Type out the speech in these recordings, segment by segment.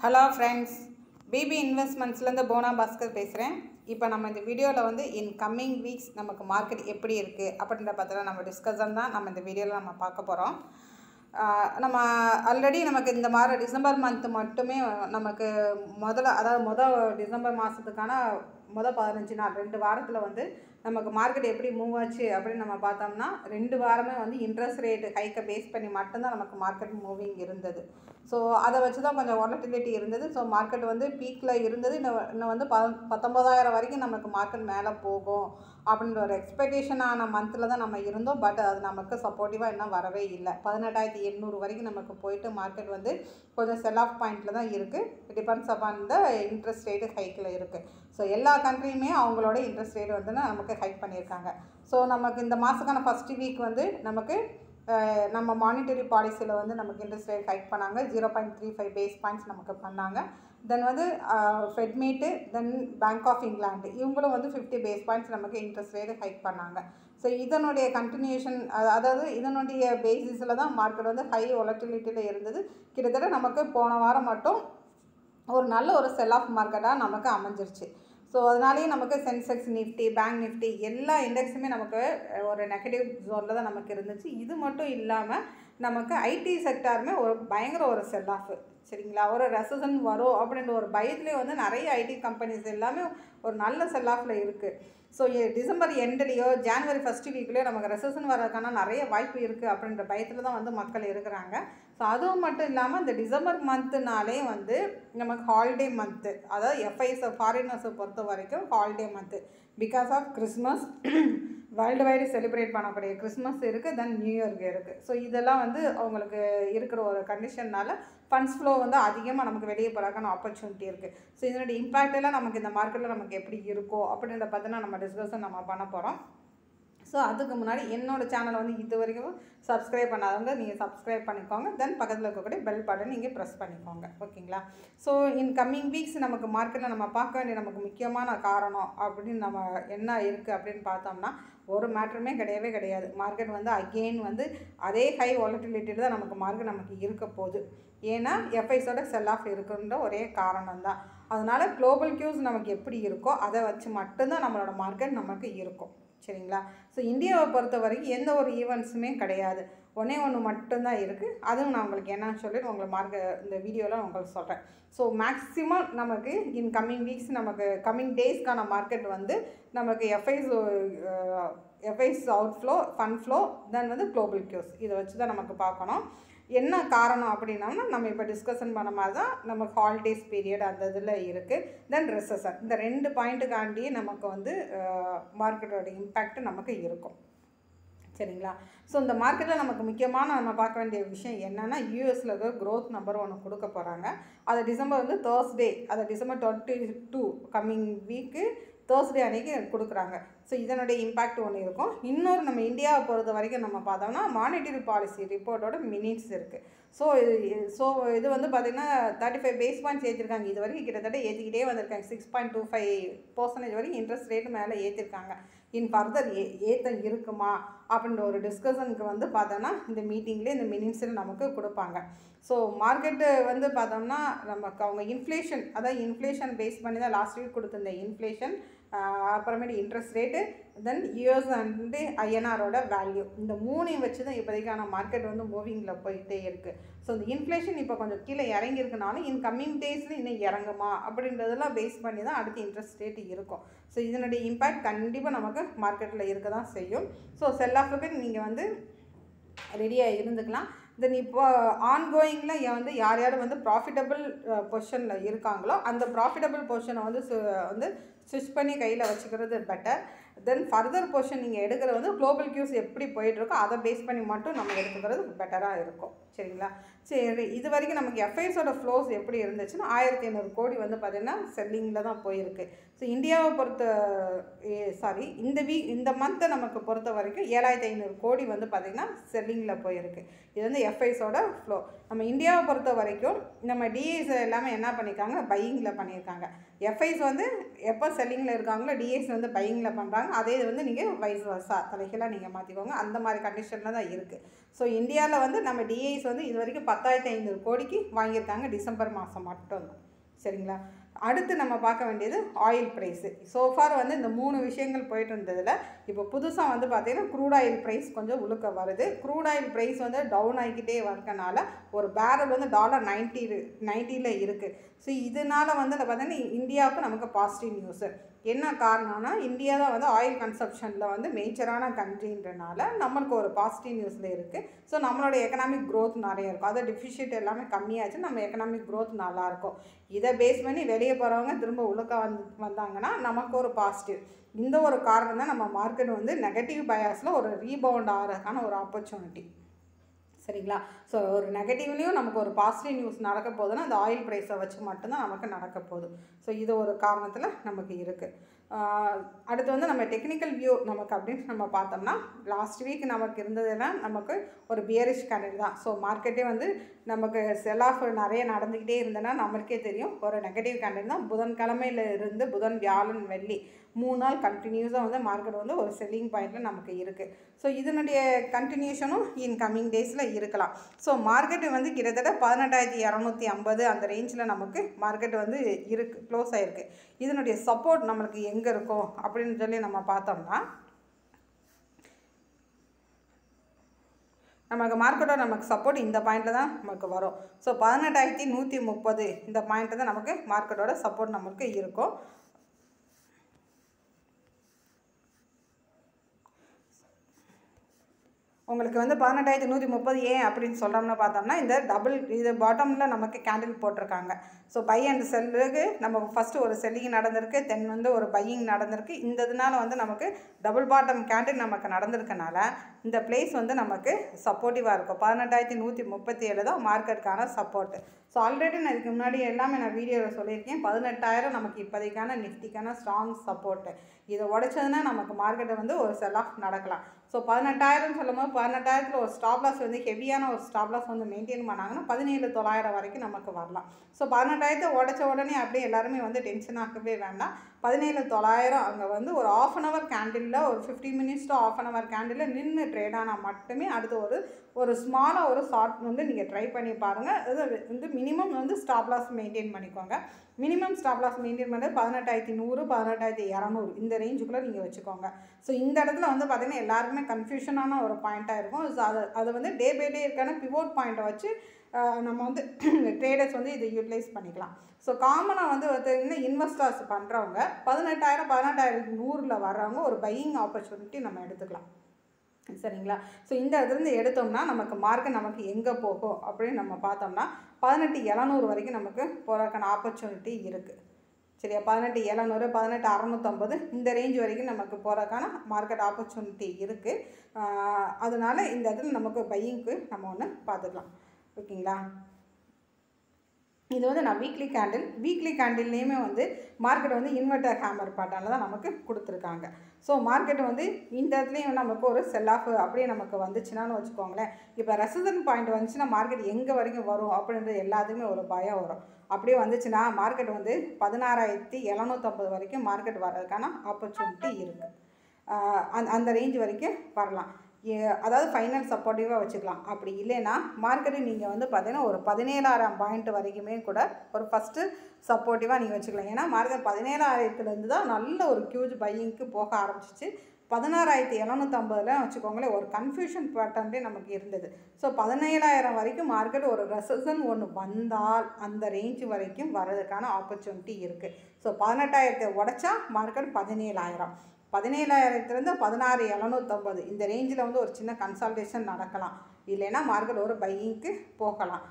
Hello friends BP இன்வெஸ்ட்மெண்ட்ஸ்லேருந்து போனா பாஸ்கர் பேசுகிறேன் இப்போ நம்ம இந்த வீடியோவில் வந்து இன் கம்மிங் வீக்ஸ் நமக்கு மார்க்கெட் எப்படி இருக்குது அப்படின்ற பற்றின நம்ம டிஸ்கஷன் தான் நம்ம இந்த வீடியோவில் நம்ம பார்க்க போகிறோம் நம்ம ஆல்ரெடி நமக்கு இந்த மாதிரி டிசம்பர் மந்த் மட்டுமே நமக்கு முதல்ல அதாவது மொதல் டிசம்பர் மாதத்துக்கான மொதல் பதினஞ்சு நாள் ரெண்டு வாரத்தில் வந்து நமக்கு மார்க்கெட் எப்படி மூவ் ஆச்சு அப்படின்னு நம்ம பார்த்தோம்னா ரெண்டு வாரமே வந்து இன்ட்ரெஸ்ட் ரேட் ஹைக்கை பேஸ் பண்ணி மட்டும்தான் நமக்கு மார்க்கெட் மூவிங் இருந்தது. ஸோ அதை வச்சு தான் கொஞ்சம் வாலட்டிலிட்டி இருந்தது. ஸோ மார்க்கெட் வந்து பீக்கில் இருந்தது. இன்னும் இன்னும் வந்து ப பத்தொம்பதாயிரம் வரைக்கும் நமக்கு மார்க்கெட் மேலே போகும் அப்படின்ற ஒரு எக்ஸ்பெக்டேஷனான மந்தில் தான் நம்ம இருந்தோம். பட் அது நமக்கு சப்போர்ட்டிவாக இன்னும் வரவே இல்லை. பதினெட்டாயிரத்தி எண்ணூறு வரைக்கும் நமக்கு போயிட்டு மார்க்கெட் வந்து கொஞ்சம் செல் ஆஃப் பாயிண்டில் தான் இருக்குது depends upon the interest rate ஹைக்கில் இருக்குது ஸோ எல்லா கண்ட்ரியுமே அவங்களோட இன்ட்ரெஸ்ட் ரேட் வந்து நமக்கு ஹைக் பண்ணியிருக்காங்க. ஸோ நமக்கு இந்த மாதக்கான ஃபஸ்ட்டு வீக் வந்து நமக்கு நம்ம மானிட்டரி பாலிசியில் வந்து நமக்கு இன்ட்ரெஸ்ட் ரேட் ஹைக் பண்ணாங்க. Zero point three five base points நமக்கு பண்ணாங்க. தென் வந்து Fed meet then bank of England இவங்களும் வந்து ஃபிஃப்டி பேஸ் பாயிண்ட்ஸ் நமக்கு இன்ட்ரெஸ்ட் ரேட் ஹைக் பண்ணாங்க. ஸோ இதனுடைய கண்டினியூஷன் அதாவது இதனுடைய பேசிஸில் தான் மார்க்கெட் வந்து ஹை ஒலட்டிலிட்டியில் இருந்தது. கிட்டத்தட்ட நமக்கு போன வாரம் மட்டும் ஒரு நல்ல ஒரு செல் ஆஃப் மார்க்கெட்டாக நமக்கு அமைஞ்சிருச்சு. ஸோ அதனாலேயே நமக்கு சென்செக்ஸ் நிஃப்டி பேங்க் நிஃப்டி எல்லா இண்டெக்ஸுமே நமக்கு ஒரு நெகட்டிவ் ஜோனில் தான் நமக்கு இருந்துச்சு. இது மட்டும் இல்லாமல் நமக்கு ஐடி செக்டாருமே ஒரு பயங்கர ஒரு செல் ஆஃப் சரிங்களா? ஒரு ரெசன் வரும் அப்படின்ற ஒரு பயத்துலேயே வந்து நிறைய ஐடி கம்பெனிஸ் எல்லாமே ஒரு நல்ல செல் ஆஃபில் இருக்குது ஸோ டிசம்பர் எண்ட்லேயோ ஜான்வரி ஃபஸ்ட்டு வீக்லேயோ நமக்கு ரெசன் வரதுக்கான நிறைய வாய்ப்பு இருக்குது அப்படின்ற பயத்தில் தான் வந்து மக்கள் இருக்கிறாங்க. ஸோ அதுவும் மட்டும் இல்லாமல் இந்த டிசம்பர் மந்த்துனாலே வந்து நமக்கு ஹாலிடே மந்த்து அதாவது எஃப்ஐஸை ஃபாரினர்ஸை பொறுத்த வரைக்கும் holiday month because of Christmas world wide celebrate பண்ணக்கூடிய கிறிஸ்மஸ் இருக்குது தென் நியூ இயர்க்கு இருக்குது ஸோ இதெல்லாம் வந்து அவங்களுக்கு இருக்கிற ஒரு கண்டிஷன்னால் ஃபண்ட்ஸ் ஃப்ளோ வந்து அதிகமாக நமக்கு வெளியே போகிறதுக்கான ஆப்பர்ச்சுனிட்டி இருக்குது ஸோ இதனுடைய இம்பேக்ட் எல்லாம் நமக்கு இந்த மார்க்கெட்டில் நமக்கு எப்படி இருக்கோ அப்படின்றத பார்த்தினா நம்ம டிஸ்கஷன் நம்ம பண்ண போகிறோம் ஸோ அதுக்கு முன்னாடி என்னோடய சேனலை வந்து இது வரைக்கும் சப்ஸ்கிரைப் பண்ணாதவங்க நீங்கள் சப்ஸ்கிரைப் பண்ணிக்கோங்க. தென் பக்கத்தில் இருக்கக்கூடிய பெல் பட்டன் நீங்கள் ப்ரெஸ் பண்ணிக்கோங்க. ஓகேங்களா? ஸோ இன் கம்மிங் வீக்ஸ் நமக்கு மார்க்கெட்டில் நம்ம பார்க்க வேண்டிய நமக்கு முக்கியமான காரணம் அப்படின்னு நம்ம என்ன இருக்குது அப்படின்னு பார்த்தோம்னா ஒரு மேட்ருமே கிடையவே கிடையாது. மார்க்கெட் வந்து அகெயின் வந்து அதே ஹை வாலட்டிலிட்டியில் தான் நமக்கு மார்க்கெட் நமக்கு இருக்க போகுது. ஏன்னா எஃப்ஐஸோட செல் ஆஃப் இருக்குன்ற ஒரே காரணம் தான். அதனால் குளோபல் கியூஸ் நமக்கு எப்படி இருக்கோ அதை வச்சு மட்டும்தான் நம்மளோட மார்க்கெட் நமக்கு இருக்கும். சரிங்களா? ஸோ இந்தியாவை பொறுத்த வரைக்கும் எந்த ஒரு ஈவெண்ட்ஸுமே கிடையாது. ஒன்றே ஒன்று மட்டும்தான் இருக்குது அதுவும் நான் உங்களுக்கு என்னன்னு சொல்லிட்டு உங்களை மார்க்க இந்த வீடியோவில் உங்களுக்கு சொல்கிறேன் ஸோ மேக்ஸிமம் நமக்கு இன் கம்மிங் வீக்ஸ் நமக்கு கம்மிங் டேஸ்க்கான மார்க்கெட் வந்து நமக்கு FIs FIs out flow fund flow then வந்து குளோபல் கியூஸ் இதை வச்சு தான் நமக்கு பார்க்கணும். என்ன காரணம் அப்படின்னோம்னா நம்ம இப்போ டிஸ்கஷன் பண்ண மாதிரி தான் நமக்கு ஹாலிடேஸ் பீரியட் அந்த இதில் இருக்குது தென் ரெசஷன் இந்த ரெண்டு பாயிண்ட்டுக்காண்டி நமக்கு வந்து மார்க்கெட்டோட இம்பேக்ட் நமக்கு இருக்கும். சரிங்களா? ஸோ இந்த மார்க்கெட்டில் நமக்கு முக்கியமான நம்ம பார்க்க வேண்டிய விஷயம் என்னென்னா யூஎஸில் இருக்கிற க்ரோத் நம்பர் ஒன்று கொடுக்க போகிறாங்க அதை டிசம்பர் வந்து தேர்ஸ்டே அதை December twenty two coming week Thursday அன்றைக்கி கொடுக்குறாங்க. ஸோ இதனுடைய இம்பேக்ட் ஒன்று இருக்கும். இன்னொரு நம்ம இந்தியாவை பொறுத்த வரைக்கும் நம்ம பார்த்தோம்னா மானிட்டரி பாலிசி ரிப்போர்ட்டோட மினிட்ஸ் இருக்குது ஸோ இது ஸோ இது வந்து பார்த்திங்கன்னா தேர்ட்டி ஃபைவ் பேஸ் பாயிண்ட்ஸ் ஏற்றிருக்காங்க இது வரைக்கும் கிட்டத்தட்ட ஏற்றிக்கிட்டே வந்திருக்காங்க. Six point two five percentage வரைக்கும் இன்ட்ரெஸ்ட் ரேட்டு மேலே ஏற்றிருக்காங்க இன் ஃபர்தர் ஏ ஏற்றம் இருக்குமா? அப்படின்ற ஒரு டிஸ்கஷனுக்கு வந்து பார்த்தோன்னா இந்த மீட்டிங்லேயே இந்த மினிட்ஸில் நமக்கு கொடுப்பாங்க. ஸோ மார்க்கெட்டு வந்து பார்த்தோம்னா நமக்கு அவங்க இன்ஃப்ளேஷன் அதாவது இன்ஃப்ளேஷன் பேஸ் பண்ணி தான் லாஸ்ட் வீக் கொடுத்துருந்த இன்ஃப்ளேஷன் அப்புறமேட்டு interest rate then US and ஐஎன்ஆரோட value இந்த மூணையும் வச்சு தான் இப்போதைக்கான மார்க்கெட் வந்து மூவிங்கில் போயிட்டே இருக்குது ஸோ இந்த இன்ஃப்ளேஷன் இப்போ கொஞ்சம் கீழே இறங்கியிருக்குனாலும் இன் கம்மிங் டேஸில் இன்னும் இறங்குமா? அப்படின்றதெல்லாம் பேஸ் பண்ணி தான் அடுத்து இன்ட்ரெஸ்ட் ரேட்டு இருக்கும். ஸோ இதனுடைய இம்பேக்ட் கண்டிப்பாக நமக்கு மார்க்கெட்டில் இருக்க தான் செய்யும். ஸோ செல் ஆஃபுக்கு நீங்கள் வந்து ரெடியாக இருந்துக்கலாம். தென் இப்போ ஆன்கோயிங்கில் வந்து யார் யார் வந்து ப்ராஃபிட்டபிள் பொசிஷனில் இருக்காங்களோ அந்த ப்ராஃபிட்டபிள் பொசிஷனை வந்து வந்து ஸ்டிச் பண்ணி கையில் வச்சுக்கிறது பெட்டர் தென் ஃபர்தர் போர்ஷன் நீங்கள் எடுக்கிறது வந்து குளோபல் கியூஸ் எப்படி போயிட்டுருக்கோ அதை பேஸ் பண்ணி மட்டும் நம்ம எடுத்துக்கிறது பெட்டராக இருக்கும். சரிங்களா? சரி இது வரைக்கும் நமக்கு எஃப்ஐஸோட ஃப்ளோஸ் எப்படி இருந்துச்சுன்னா ஆயிரத்தி ஐநூறு கோடி வந்து பார்த்திங்கன்னா செல்லிங்கில் தான் போயிருக்கு. ஸோ இந்தியாவை பொறுத்த சாரி இந்த வீக் இந்த மந்த்தை நமக்கு பொறுத்த வரைக்கும் ஏழாயிரத்தி ஐநூறு கோடி வந்து பார்த்திங்கன்னா செல்லிங்கில் போயிருக்கு. இது வந்து எஃப்ஐஸோட ஃப்ளோ நம்ம இந்தியாவை பொறுத்த வரைக்கும் நம்ம டிஎஸ் எல்லாமே என்ன பண்ணியிருக்காங்க பையிங்கில் பண்ணியிருக்காங்க எஃப்ஐஸ் வந்து எப்போ செல்லிங்கில் இருக்காங்களோ டிஎஸ் வந்து பையிங்கில் பண்ணுறாங்க அதே இது வந்து நீங்கள் வைஸ் வர்ஸா தலைகளாக நீங்கள் மாற்றிக்கோங்க அந்த மாதிரி கண்டிஷனில் தான் இருக்குது ஸோ இந்தியாவில் வந்து நம்ம டிஐஸ் வந்து இது வரைக்கும் பத்தாயிரத்தி ஐநூறு கோடிக்கு வாங்கியிருக்காங்க. டிசம்பர் மாதம் மட்டும்தான். சரிங்களா? அடுத்து நம்ம பார்க்க வேண்டியது ஆயில் ப்ரைஸு சோஃபார் வந்து இந்த மூணு விஷயங்கள் போயிட்டு இருந்ததில் இப்போ புதுசாக வந்து பார்த்திங்கன்னா க்ரூட் ஆயில் ப்ரைஸ் கொஞ்சம் உழுக்க வருது. க்ரூட் ஆயில் ப்ரைஸ் வந்து டவுன் ஆகிக்கிட்டே வரக்கனால ஒரு பேரல் வந்து டாலர் நைன்ட்டி நைன்ட்டியில் இருக்குது ஸோ இதனால் வந்து பார்த்தீங்கன்னா இந்தியாவுக்கு நமக்கு பாசிட்டிவ் நியூஸு என்ன காரணம்னா இந்தியா தான் வந்து ஆயில் கன்சப்ஷனில் வந்து மேஜரான கண்ட்ரின்றனால நம்மளுக்கு ஒரு பாசிட்டிவ் நியூஸில் இருக்குது ஸோ நம்மளோட எக்கனாமிக் க்ரோத் நிறைய இருக்கும். அதை டிஃபிஷியட் எல்லாமே கம்மியாச்சு நம்ம எக்கனாமிக் க்ரோத் நல்லாயிருக்கும் இதை பேஸ் பண்ணி வெளியே போகிறவங்க திரும்ப உழுக்க வந்து வந்தாங்கன்னா நமக்கு ஒரு பாசிட்டிவ் இந்த ஒரு காரணம் தான் நம்ம மார்க்கெட் வந்து நெகட்டிவ் பயாஸில் ஒரு ரீபவுண்ட் ஆகிறதுக்கான ஒரு ஆப்பர்ச்சுனிட்டி சரிங்களா? ஸோ ஒரு நெகட்டிவ்லேயும் நமக்கு ஒரு பாசிட்டிவ் நியூஸ் நடக்க போகுதுன்னா அந்த ஆயில் ப்ரைஸை வச்சு மட்டும்தான் நமக்கு நடக்க போகுது. ஸோ இது ஒரு காரணத்தில் நமக்கு இருக்குது அடுத்து வந்து நம்ம டெக்னிக்கல் வியூ நமக்கு அப்படின்னு நம்ம பார்த்தோம்னா லாஸ்ட் வீக் நமக்கு இருந்ததெல்லாம் நமக்கு ஒரு பியரிஷ் கேண்டல் தான். ஸோ மார்க்கெட்டே வந்து நமக்கு செல் ஆஃப் நிறைய நடந்துக்கிட்டே இருந்தேன்னா நம்மளுக்கே தெரியும். ஒரு நெகட்டிவ் கேண்டல் தான் புதன்கிழமையில இருந்து புதன் வியாழன் வெள்ளி. மூணு நாள் கண்டினியூஸாக வந்து மார்க்கெட் வந்து ஒரு செல்லிங் பாயிண்ட்டில் நமக்கு இருக்குது ஸோ இதனுடைய கண்டினியூஷனும் இன் கம்மிங் டேஸில் இருக்கலாம். ஸோ மார்க்கெட்டு வந்து கிட்டத்தட்ட பதினெட்டாயிரத்தி இரநூத்தி ஐம்பது அந்த ரேஞ்சில் நமக்கு மார்க்கெட் வந்து இருக்குது க்ளோஸ் ஆகிருக்கு இதனுடைய சப்போர்ட் நம்மளுக்கு எங்கே இருக்கும் அப்படின்னு சொல்லி நம்ம பார்த்தோம்னா நமக்கு மார்க்கெட்டோட நமக்கு சப்போர்ட் இந்த பாயிண்டில் தான் நமக்கு வரும். ஸோ பதினெட்டாயிரத்தி நூற்றி முப்பது இந்த பாயிண்ட்டு தான் நமக்கு மார்க்கெட்டோட சப்போர்ட் நமக்கு இருக்கும். உங்களுக்கு வந்து பதினெட்டாயிரத்தி நூற்றி முப்பது ஏன் அப்படின்னு சொல்கிறோம்னு பார்த்தோம்னா இந்த டபுள் இது பாட்டமில் நமக்கு கேண்டில் போட்டிருக்காங்க. ஸோ பை அண்ட் செல்லுக்கு நம்ம ஃபஸ்ட்டு ஒரு செல்லிங் நடந்திருக்கு தென் வந்து ஒரு பையிங் நடந்திருக்கு. இந்த இதனால வந்து நமக்கு டபுள் பாட்டம் கேண்டில் நமக்கு நடந்திருக்கனால இந்த பிளேஸ் வந்து நமக்கு சப்போர்ட்டிவாக இருக்கும். பதினெட்டாயிரத்தி நூற்றி முப்பத்தி ஏழு தான் மார்க்கெட்டுக்கான சப்போர்ட்டு ஸோ ஆல்ரெடி நான் இதுக்கு முன்னாடி எல்லாமே நான் வீடியோவில் சொல்லியிருக்கேன். பதினெட்டாயிரம் நமக்கு இப்போதைக்கான நிஃப்டிக்கான ஸ்ட்ராங் சப்போர்ட்டு இதை உடைச்சதுன்னா நமக்கு மார்க்கெட்டை வந்து ஒரு செல் ஆஃப் நடக்கலாம். ஸோ பதினெட்டாயிரம் சொல்லும்போது பதினெட்டாயிரத்தில் ஒரு ஸ்டாப்லாஸ் வந்து ஹெவியான ஒரு ஸ்டாப்லாஸ் வந்து மெயின்டைன் பண்ணாங்கன்னா பதினேழு தொள்ளாயிரம் வரைக்கும் நமக்கு வரலாம். ஸோ பதினெட்டாயிரத்தை உடச்ச உடனே அப்படியே எல்லாருமே வந்து டென்ஷன் ஆகவே வேண்டாம். பதினேழு தொள்ளாயிரம் அங்கே வந்து ஒரு ஆஃப் அன் ஹவர் கேண்டிலில் ஒரு fifty minutes to half an hour கேண்டிலில் நின்று ட்ரேட் ஆனால் மட்டுமே அடுத்து ஒரு ஒரு ஸ்மாலாக ஒரு ஷார்ட் வந்து நீங்கள் ட்ரை பண்ணி பாருங்கள் இது வந்து மினிமம் வந்து ஸ்டாப் லாஸ் மெயின்டைன் பண்ணிக்கோங்க. மினிமம் ஸ்டாப் லாஸ் மெயின்டைன் பண்ணது பதினெட்டாயிரத்தி நூறு பதினெட்டாயிரத்தி இரநூறு. இந்த ரேஞ்சுக்குள்ளே நீங்கள் வச்சுக்கோங்க. ஸோ இந்த இடத்துல வந்து பார்த்திங்கன்னா எல்லாருக்குமே கன்ஃபியூஷனான ஒரு பாயிண்ட்டாக இருக்கும். ஸோ அது அது வந்து டே பை டே இருக்கான பிவோட் பாயிண்ட்டை வச்சு நம்ம வந்து ட்ரேடர்ஸ் வந்து இதை யூட்டிலைஸ் பண்ணிக்கலாம். ஸோ காமனாக வந்து பார்த்தீங்கன்னா இன்வெஸ்டர்ஸ் பண்ணுறவங்க பதினெட்டாயிரம் பதினெட்டாயிரத்தி நூறில் வர்றவங்க ஒரு பையிங் ஆப்பர்ச்சுனிட்டி நம்ம எடுத்துக்கலாம். சரிங்களா? ஸோ இந்த இடத்துலேருந்து எடுத்தோம்னா நமக்கு மார்க்கு நமக்கு எங்கே போகும் அப்படின்னு நம்ம பார்த்தோம்னா பதினெட்டு இளநூறு வரைக்கும் நமக்கு போகிறதுக்கான ஆப்பர்ச்சுனிட்டி இருக்குது சரியா? பதினெட்டு எழுநூறு பதினெட்டு அறநூற்றம்பது இந்த ரேஞ்ச் வரைக்கும் நமக்கு போகிறதுக்கான மார்க்கெட் ஆப்பர்ச்சுனிட்டி இருக்குது அதனால் இந்த இடத்துல நமக்கு பையிங்க்கு நம்ம ஒன்று பார்த்துக்கலாம். ஓகேங்களா? இது வந்து நான் வீக்லி கேண்டில் வீக்லி கேண்டில்லையுமே வந்து மார்க்கெட் வந்து இன்வெர்டர் ஹேமர் பேட்டர்னில் தான் நமக்கு கொடுத்துருக்காங்க. ஸோ மார்க்கெட் வந்து இந்த இடத்துலையும் நமக்கு ஒரு செல் ஆஃப் அப்படியே நமக்கு வந்துச்சுனான்னு வச்சுக்கோங்களேன். இப்போ ரெசிடன்ட் பாயிண்ட் வந்துச்சுன்னா மார்க்கெட் எங்கே வரைக்கும் வரும் அப்படின்றது எல்லாத்துக்குமே ஒரு பயம் வரும். அப்படியே வந்துச்சுன்னா மார்க்கெட் வந்து பதினாறாயிரத்தி எழுநூற்றம்பது வரைக்கும் மார்க்கெட் வர்றதுக்கான ஆப்பர்ச்சுனிட்டி இருக்குது அந்த அந்த ரேஞ்ச் வரைக்கும் வரலாம். அதாவது ஃபைனல் சப்போர்ட்டிவாக வச்சுக்கலாம். அப்படி இல்லைன்னா மார்க்கெட்டு நீங்கள் வந்து பார்த்தீங்கன்னா ஒரு பதினேழாயிரம் பாயிண்ட் வரைக்குமே கூட ஒரு ஃபஸ்ட்டு சப்போர்ட்டிவாக நீங்கள் வச்சுக்கலாம். ஏன்னா மார்க்கெட் பதினேழாயிரத்துலேருந்து தான் நல்ல ஒரு க்யூஜ் பையிங்க்கு போக ஆரம்பிச்சிச்சு. பதினாறாயிரத்தி இரநூத்தம்பதுல வச்சுக்கோங்களேன் ஒரு கன்ஃபியூஷன் பேட்டர்ன்டே நமக்கு இருந்தது. ஸோ பதினேழாயிரம் வரைக்கும் மார்க்கெட் ஒரு ரெசன் ஒன்று வந்தால் அந்த ரேஞ்சு வரைக்கும் வர்றதுக்கான ஆப்பர்ச்சுனிட்டி இருக்குது ஸோ பதினெட்டாயிரத்தை உடச்சா மார்க்கெட் பதினேழாயிரம். பதினேழாயிரத்துலேருந்து பதினாறு எழுநூற்றம்பது இந்த ரேஞ்சில் வந்து ஒரு சின்ன கன்சல்டேஷன் நடக்கலாம். இல்லைன்னா மார்க்கெட் ஒரு பையிங்க்கு போகலாம்.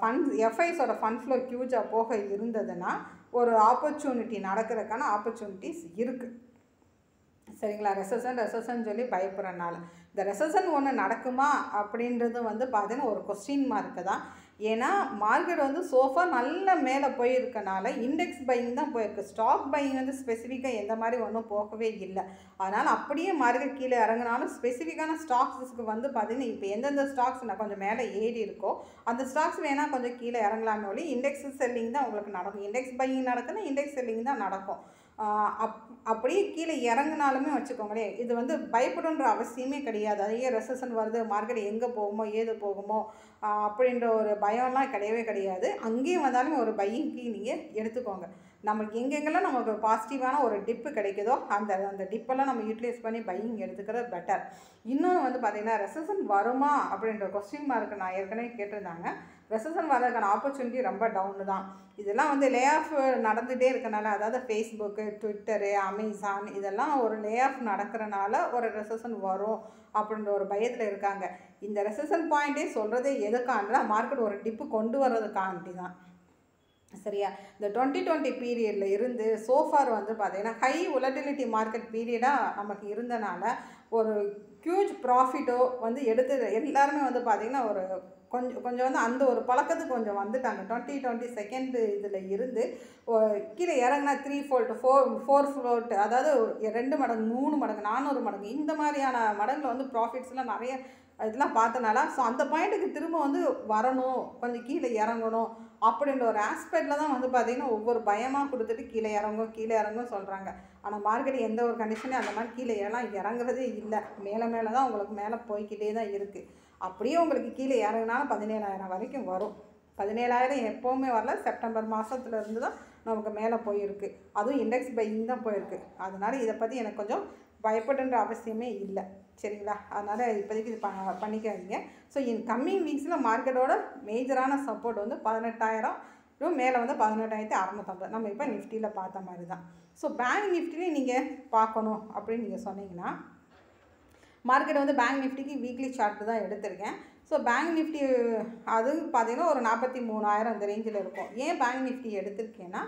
ஃபண்ட் எஃப்ஐஸோட ஃபண்ட் ஃப்ளோ க்யூஜாக போக இருந்ததுன்னா ஒரு ஆப்பர்ச்சுனிட்டி நடக்கிறதுக்கான ஆப்பர்ச்சுனிட்டிஸ் இருக்குது சரிங்களா? ரெசசன் ரெசசன் சொல்லி பயப்படுறனால இந்த ரெசசன் ஒன்று நடக்குமா அப்படின்றது வந்து பார்த்தீங்கன்னா ஒரு கொஸ்டின் மார்க்கு தான். ஏன்னா மார்க்கெட் வந்து சோஃபா நல்ல மேலே போயிருக்கனால இண்டெக்ஸ் பையிங் தான் போயிருக்கு. ஸ்டாக் பையிங் வந்து ஸ்பெசிஃபிக்காக எந்த மாதிரி ஒன்றும் போகவே இல்லை. அதனால் அப்படியே மார்க்கெட் கீழே இறங்கினாலும் ஸ்பெசிஃபிக்கான ஸ்டாக்ஸுக்கு வந்து பார்த்தீங்கன்னா இப்போ எந்தெந்த ஸ்டாக்ஸ் நான் கொஞ்சம் மேலே ஏறி இருக்கோ அந்த ஸ்டாக்ஸ் வேணால் கொஞ்சம் கீழே இறங்கலாம்னு ஒளி இண்டெக்ஸ் செல்லிங் தான் உங்களுக்கு நடக்கும். இண்டெக்ஸ் பையிங் நடக்குன்னா இண்டெக்ஸ் செல்லிங் தான் நடக்கும். அப் அப்படியே கீழே இறங்குனாலுமே வச்சுக்கோங்களேன் இது வந்து பயப்படுன்ற அவசியமே கிடையாது. அதையே ரெசன் வருது மார்க்கெட் எங்கே போகுமோ ஏது போகுமோ அப்படின்ற ஒரு பயம்லாம் கிடையவே கிடையாது. அங்கேயும் வந்தாலும் ஒரு பையிங்க்கு நீங்கள் எடுத்துக்கோங்க. நமக்கு எங்கெங்கெல்லாம் நமக்கு பாசிட்டிவான ஒரு டிப்பு கிடைக்குதோ அந்த அந்த டிப்பெல்லாம் நம்ம யூட்டிலைஸ் பண்ணி பையிங் எடுத்துக்கிறது பெட்டர் இன்னொன்று வந்து பார்த்திங்கன்னா ரெசன் வருமா அப்படின்ற கொஸ்டின் மார்க் நான் ஏற்கனவே கேட்டிருந்தாங்க. ரெசன் வர்றதுக்கான ஆப்பர்ச்சுனிட்டி ரொம்ப டவுனு தான். இதெல்லாம் வந்து லே ஆஃப் நடந்துகிட்டே இருக்கனால அதாவது ஃபேஸ்புக்கு ட்விட்டரு அமேசான் இதெல்லாம் ஒரு லே ஆஃப் நடக்கிறனால ஒரு ரெசன் வரும் அப்படின்ற ஒரு பயத்தில் இருக்காங்க. இந்த ரெசன் பாயிண்ட்டே சொல்கிறதே எதுக்காண்டா மார்க்கெட் ஒரு டிப்பு கொண்டு வர்றதுக்காண்டி தான். சரியா? இந்த டுவெண்ட்டி டுவெண்ட்டி பீரியடில் இருந்து சோஃபார் வந்து பார்த்திங்கன்னா ஹை உலட்டிலிட்டி மார்க்கெட் பீரியடாக நமக்கு இருந்தனால ஒரு ஹியூஜ் ப்ராஃபிட்டோ வந்து எடுத்து எல்லாருமே வந்து பார்த்திங்கன்னா ஒரு கொஞ்சம் கொஞ்சம் வந்து அந்த ஒரு பழக்கத்துக்கு கொஞ்சம் வந்துட்டாங்க. டுவெண்ட்டி டுவெண்ட்டி செகண்ட் இதில் இருந்து கீழே இறங்கினா three fold four four fold அதாவது ரெண்டு மடங்கு மூணு மடங்கு நானூறு மடங்கு இந்த மாதிரியான மடங்கில் வந்து ப்ராஃபிட்ஸ்லாம் நிறைய இதெல்லாம் பார்த்தனால ஸோ அந்த பாயிண்ட்டுக்கு திரும்ப வந்து வரணும் கொஞ்சம் கீழே இறங்கணும் அப்படின்ற ஒரு ஆஸ்பெக்டில் தான் வந்து பார்த்திங்கன்னா ஒவ்வொரு பயமாக கொடுத்துட்டு கீழே இறங்கும் கீழே இறங்கும் சொல்கிறாங்க ஆனால் மார்க்கெட் எந்த ஒரு கண்டிஷனையும் அந்த மாதிரி கீழே எல்லாம் இறங்குறதே இல்லை. மேலே மேலே தான் உங்களுக்கு மேலே போய்கிட்டே தான் இருக்குது அப்படியே உங்களுக்கு கீழே இறங்குனாலும் பதினேழாயிரம் வரைக்கும் வரும். பதினேழாயிரம் எப்போவுமே வரல. செப்டம்பர் மாதத்துல இருந்து தான் நமக்கு மேலே போயிருக்கு. அதுவும் இண்டெக்ஸ் பையிங் தான் போயிருக்கு. அதனால் இதை பற்றி எனக்கு கொஞ்சம் பயப்படுன்ற அவசியமே இல்லை. சரிங்களா? அதனால் இப்போதைக்கு இது ப பண்ணிக்காதீங்க. ஸோ இன் கம்மிங் வீக்ஸில் மார்க்கெட்டோட மேஜரான சப்போர்ட் வந்து பதினெட்டாயிரம். மேலே வந்து பதினெட்டாயிரத்தி அறநூற்றம்பது நம்ம இப்போ நிஃப்டியில் பார்த்த மாதிரி தான். ஸோ பேங்க் நிஃப்டிலையும் நீங்கள் பார்க்கணும் அப்படின்னு நீங்கள் சொன்னீங்கன்னா மார்க்கெட் வந்து பேங்க் நிஃப்டிக்கு வீக்லி சார்ட் தான் எடுத்திருக்கேன். ஸோ பேங்க் நிஃப்டி அது பார்த்தீங்கன்னா ஒரு நாற்பத்தி மூணாயிரம் அந்த ரேஞ்சில் இருக்கும். ஏன் பேங்க் நிஃப்டி எடுத்திருக்கேன்னா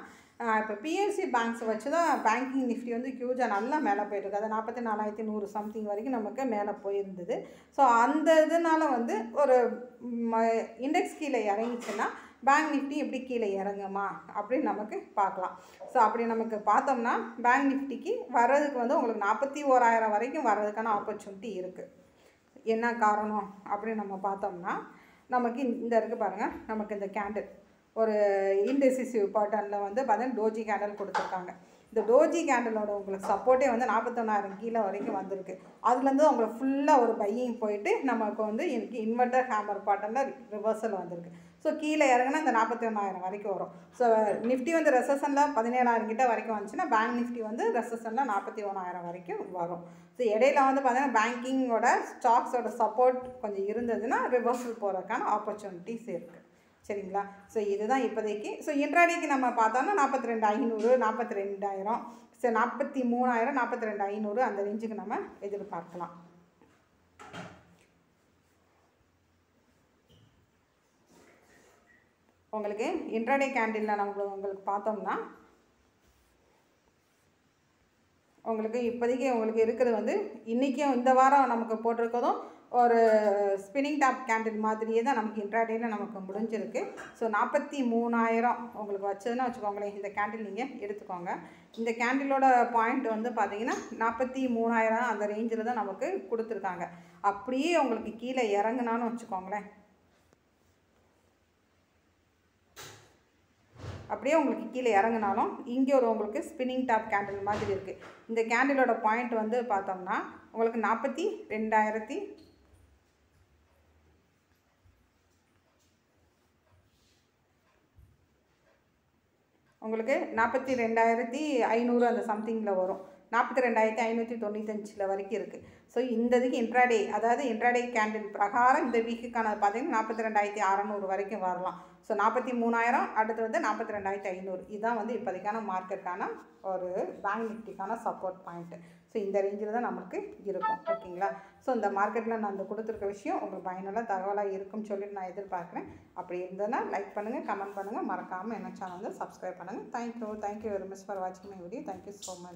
இப்போ பிஎஸ்சி பேங்க்ஸ் வச்சு தான் பேங்கிங் நிஃப்டி வந்து ஹியூஜாக நல்லா மேலே போயிருக்கு அது நாற்பத்தி நாலாயிரத்தி நூறு சம்திங் வரைக்கும் நமக்கு மேலே போயிருந்தது. ஸோ அந்த இதனால் வந்து ஒரு இண்டெக்ஸ் கீழே இறங்கிச்சுன்னா பேங்க் நிஃப்டி எப்படி கீழே இறங்குமா அப்படின்னு நமக்கு பார்க்கலாம். ஸோ அப்படி நமக்கு பார்த்தோம்னா பேங்க் நிஃப்டிக்கு வர்றதுக்கு வந்து உங்களுக்கு நாற்பத்தி ஓராயிரம் வரைக்கும் வர்றதுக்கான ஆப்பர்ச்சுனிட்டி இருக்குது என்ன காரணம் அப்படின்னு நம்ம பார்த்தோம்னா நமக்கு இந்த இருக்குது பாருங்கள் நமக்கு இந்த கேண்டில் ஒரு இன்டெசிசிவ் பேட்டர்னில் வந்து பார்த்தீங்கன்னா டோஜி கேண்டில் கொடுத்துருக்காங்க. இந்த டோஜி கேண்டலோட உங்களுக்கு சப்போர்ட்டே வந்து நாற்பத்தொன்னாயிரம் கீழே வரைக்கும் வந்திருக்கு. அதுலேருந்து உங்களுக்கு ஃபுல்லாக ஒரு பையிங் போயிட்டு நமக்கு வந்து எனக்கு இன்வெர்டர் ஹேமர் பாட்டனில் ரிவர்சல் வந்திருக்கு. ஸோ கீழே இறங்கினா இந்த நாற்பத்தி ஒன்றாயிரம் வரைக்கும் வரும். ஸோ நிஃப்டி வந்து ரெசஷனில் பதினேழாயிரம் கிட்ட வரைக்கும் வந்துச்சுன்னா பேங்க் நிஃப்டி வந்து ரெசஷனில் நாற்பத்தி ஒன்றாயிரம் வரைக்கும் வரும். ஸோ இடையில வந்து பார்த்தீங்கன்னா பேங்கிங்கோட ஸ்டாக்ஸோட சப்போர்ட் கொஞ்சம் இருந்ததுன்னா ரிவர்சல் போகிறதுக்கான ஆப்பர்ச்சுனிட்டிஸ் இருக்குது சரிங்களா? ஸோ இதுதான் இப்போதைக்கு. ஸோ இன்ட்ராடேக்கு நம்ம பார்த்தோம்னா நாற்பத்தி ரெண்டு ஐநூறு நாற்பத்தி ரெண்டாயிரம் சரி நாற்பத்தி மூணாயிரம் நாற்பத்தி ரெண்டு ஐநூறு அந்த ரேஞ்சுக்கு நம்ம எதிர்பார்க்கலாம். உங்களுக்கு இன்ட்ராடே கேண்டீனில் நம்ம உங்களுக்கு பார்த்தோம்னா உங்களுக்கு இப்போதைக்கு உங்களுக்கு இருக்கிறது வந்து இன்றைக்கும் இந்த வாரம் நமக்கு போட்டிருக்கதும் ஒரு ஸ்பின்னிங் டாப் கேண்டில் மாதிரியே தான் நமக்கு இன்ட்ராடேயில் நமக்கு முடிஞ்சிருக்கு. ஸோ நாற்பத்தி மூணாயிரம் உங்களுக்கு வச்சதுன்னா வச்சுக்கோங்களேன் இந்த கேண்டில் நீங்கள் எடுத்துக்கோங்க. இந்த கேண்டிலோட பாயிண்ட் வந்து பார்த்தீங்கன்னா நாற்பத்தி மூணாயிரம் அந்த ரேஞ்சில் தான் நமக்கு கொடுத்துருக்காங்க. அப்படியே உங்களுக்கு கீழே இறங்குனான்னு வச்சுக்கோங்களேன். அப்படியே உங்களுக்கு கீழே இறங்குனாலும் இங்கே ஒரு உங்களுக்கு ஸ்பின்னிங் டாப் கேண்டில் மாதிரி இருக்குது இந்த கேண்டிலோட பாயிண்ட் வந்து பார்த்தோம்னா உங்களுக்கு நாற்பத்தி ரெண்டாயிரத்தி உங்களுக்கு நாற்பத்தி ரெண்டாயிரத்தி ஐநூறு அந்த சம்திங்கில் வரும். நாற்பத்தி ரெண்டாயிரத்தி ஐநூற்றி தொண்ணூத்தஞ்சில் வரைக்கும் இருக்குது ஸோ இந்த இதுக்கு இன்ட்ராடே அதாவது இன்ட்ராடே கேண்டில் பிரகாரம் இந்த வீக்குக்கான பார்த்தீங்கன்னா நாற்பத்தி ரெண்டாயிரத்தி அறநூறு வரைக்கும் வரலாம். ஸோ நாற்பத்தி மூணாயிரம் அடுத்து வந்து நாற்பத்தி ரெண்டாயிரத்தி ஐநூறு. இதுதான் வந்து இப்போதைக்கான மார்க்கெட்டான ஒரு பேங்க் நிஃப்டிக்கான சப்போர்ட் பாயிண்ட்டு ஸோ இந்த ரேஞ்சில் தான் நமக்கு இருக்கும். ஓகேங்களா? ஸோ இந்த மார்க்கெட்டில் நான் அந்த கொடுத்துருக்க விஷயம் உங்களுக்கு பயனுள்ள தகவலாக இருக்கும்னு சொல்லிட்டு நான் எதிர்பார்க்குறேன். அப்படி இருந்ததுன்னா லைக் பண்ணுங்கள் கமெண்ட் பண்ணுங்கள் மறக்காமல் என்ன சேனல் வந்து சப்ஸ்கிரைப் பண்ணுங்கள் thank you thank you very much for வாட்சிங் my video thank you so much